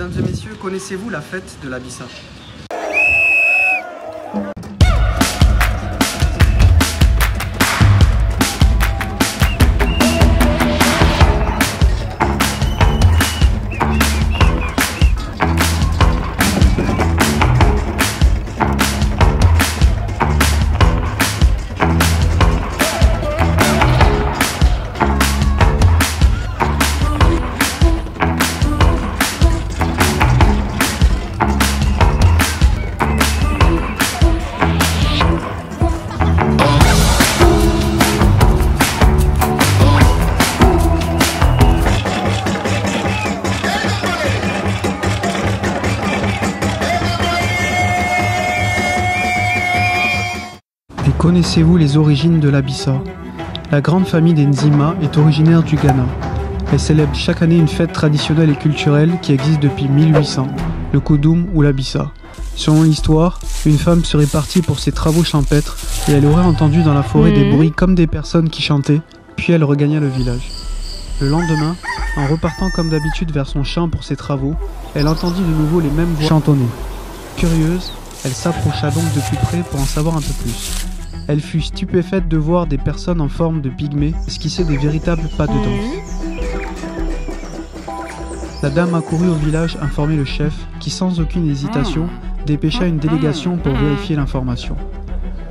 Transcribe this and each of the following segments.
Mesdames et messieurs, connaissez-vous la fête de l'Abissa connaissez-vous les origines de l'Abissa La grande famille des Nzima est originaire du Ghana. Elle célèbre chaque année une fête traditionnelle et culturelle qui existe depuis 1800, le Kodum ou l'Abissa. Selon l'histoire, une femme serait partie pour ses travaux champêtres et elle aurait entendu dans la forêt des bruits comme des personnes qui chantaient, puis elle regagna le village. Le lendemain, en repartant comme d'habitude vers son champ pour ses travaux, elle entendit de nouveau les mêmes voix chantonner. Curieuse, elle s'approcha donc de plus près pour en savoir un peu plus. Elle fut stupéfaite de voir des personnes en forme de pygmées esquisser des véritables pas de danse. La dame accourut au village informer le chef, qui sans aucune hésitation dépêcha une délégation pour vérifier l'information.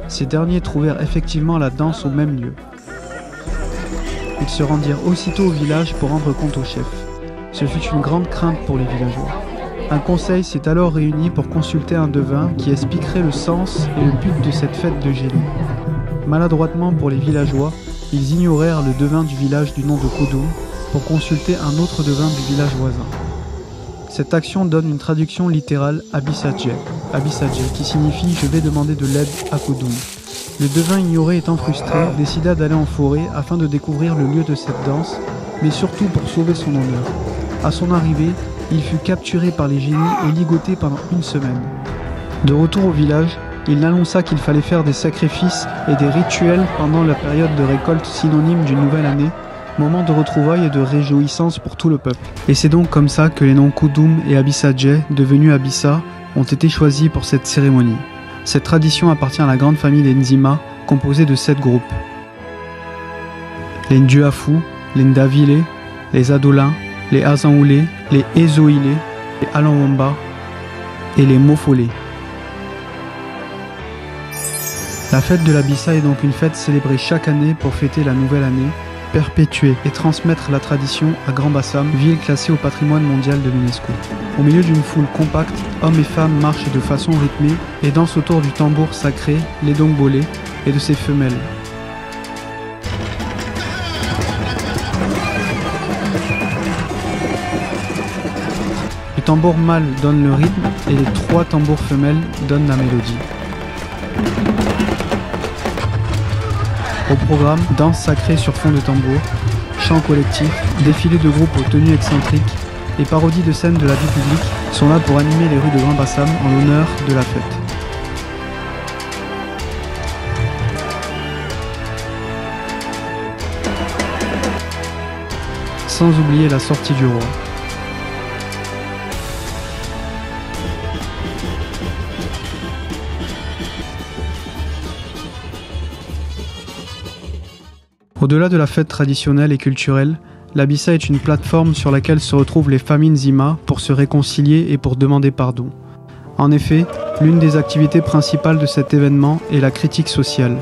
Ces derniers trouvèrent effectivement la danse au même lieu. Ils se rendirent aussitôt au village pour rendre compte au chef. Ce fut une grande crainte pour les villageois. Un conseil s'est alors réuni pour consulter un devin qui expliquerait le sens et le but de cette fête de génie. Maladroitement pour les villageois, ils ignorèrent le devin du village du nom de Kodum pour consulter un autre devin du village voisin. Cette action donne une traduction littérale Abissadje, Abissadje, qui signifie je vais demander de l'aide à Kodum. Le devin ignoré étant frustré, décida d'aller en forêt afin de découvrir le lieu de cette danse, mais surtout pour sauver son honneur. À son arrivée, il fut capturé par les génies et ligoté pendant une semaine. De retour au village, il annonça qu'il fallait faire des sacrifices et des rituels pendant la période de récolte synonyme d'une nouvelle année, moment de retrouvailles et de réjouissance pour tout le peuple. Et c'est donc comme ça que les noms Kudum et Abissadje, devenus Abissa, ont été choisis pour cette cérémonie. Cette tradition appartient à la grande famille des Nzima, composée de sept groupes. Les Nduafu, les Ndavile, les Adolins, les Azanoulé, les Ezoïlé, les Alanwamba et les Mofolé. La fête de l'Abissa est donc une fête célébrée chaque année pour fêter la nouvelle année, perpétuer et transmettre la tradition à Grand Bassam, ville classée au patrimoine mondial de l'UNESCO. Au milieu d'une foule compacte, hommes et femmes marchent de façon rythmée et dansent autour du tambour sacré, les dongbolé, et de ses femelles. Tambour mâle donne le rythme et les trois tambours femelles donnent la mélodie. Au programme, danse sacrée sur fond de tambour, chant collectif, défilé de groupes aux tenues excentriques et parodies de scènes de la vie publique sont là pour animer les rues de Grand Bassam en l'honneur de la fête. Sans oublier la sortie du roi. Au-delà de la fête traditionnelle et culturelle, l'Abissa est une plateforme sur laquelle se retrouvent les familles Zima pour se réconcilier et pour demander pardon. En effet, l'une des activités principales de cet événement est la critique sociale.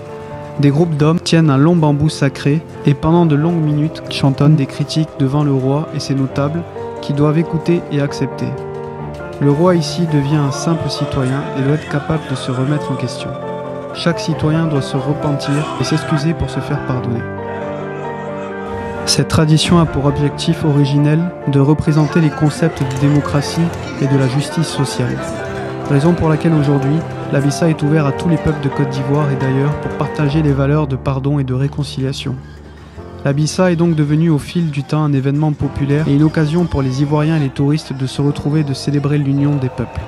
Des groupes d'hommes tiennent un long bambou sacré et pendant de longues minutes chantonnent des critiques devant le roi et ses notables qui doivent écouter et accepter. Le roi ici devient un simple citoyen et doit être capable de se remettre en question. Chaque citoyen doit se repentir et s'excuser pour se faire pardonner. Cette tradition a pour objectif originel de représenter les concepts de démocratie et de la justice sociale. Raison pour laquelle aujourd'hui, l'Abissa est ouvert à tous les peuples de Côte d'Ivoire et d'ailleurs pour partager les valeurs de pardon et de réconciliation. L'Abissa est donc devenu au fil du temps un événement populaire et une occasion pour les Ivoiriens et les touristes de se retrouver et de célébrer l'union des peuples.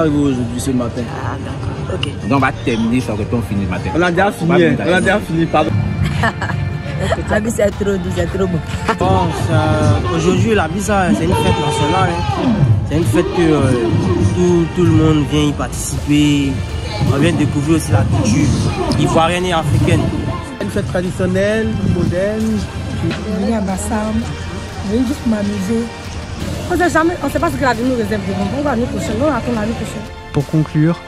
Aujourd'hui ce matin. Ah, d'accord. Ok. Donc on va terminer ça quand on finit le matin. On a déjà fini, hein. on a déjà fini, pardon. La vie, c'est trop doux, c'est trop bon. Bon, aujourd'hui, la Bissa, c'est une fête nationale. hein. C'est une fête que euh, tout, tout le monde vient y participer. On vient découvrir aussi la culture ivoirienne et africaine. Une fête traditionnelle, moderne. Je viens à Bassam, je viens juste m'amuser. On sait jamais, on sait pas ce que l'avenir nous réserve bon. On va prochaine, on attend l'année prochaine. Pour conclure,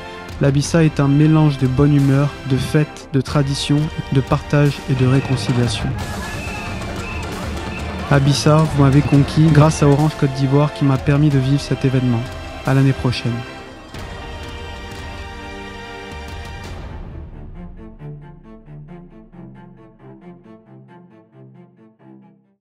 l'Abissa est un mélange de bonne humeur, de fête, de tradition, de partage et de réconciliation. Abissa, vous m'avez conquis grâce à Orange Côte d'Ivoire qui m'a permis de vivre cet événement. À l'année prochaine.